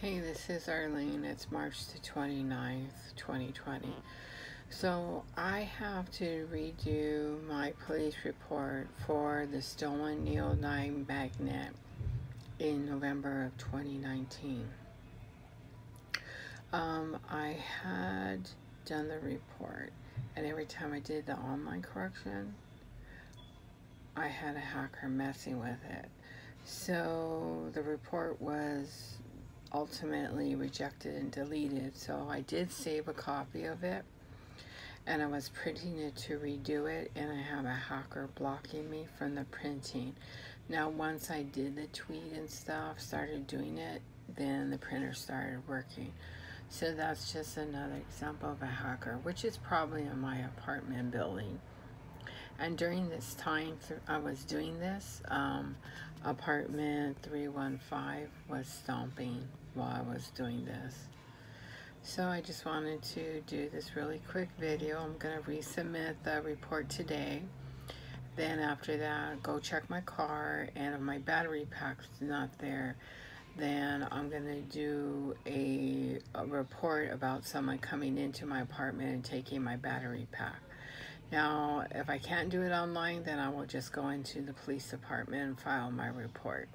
Hey, this is Arlene. It's March the 29th, 2020. So, I have to redo my police report for the stolen neodymium magnet in November of 2019. Um, I had done the report, and every time I did the online correction, I had a hacker messing with it. So the report was ultimately rejected and deleted. So I did save a copy of it and I was printing it to redo it and I have a hacker blocking me from the printing. Now once I did the tweet and stuff, started doing it, then the printer started working. So that's just another example of a hacker, which is probably in my apartment building. And during this time I was doing this, um, apartment 315 was stomping while I was doing this. So I just wanted to do this really quick video. I'm going to resubmit the report today. Then after that, go check my car and if my battery pack's not there, then I'm going to do a, a report about someone coming into my apartment and taking my battery pack. Now, if I can't do it online, then I will just go into the police department and file my report.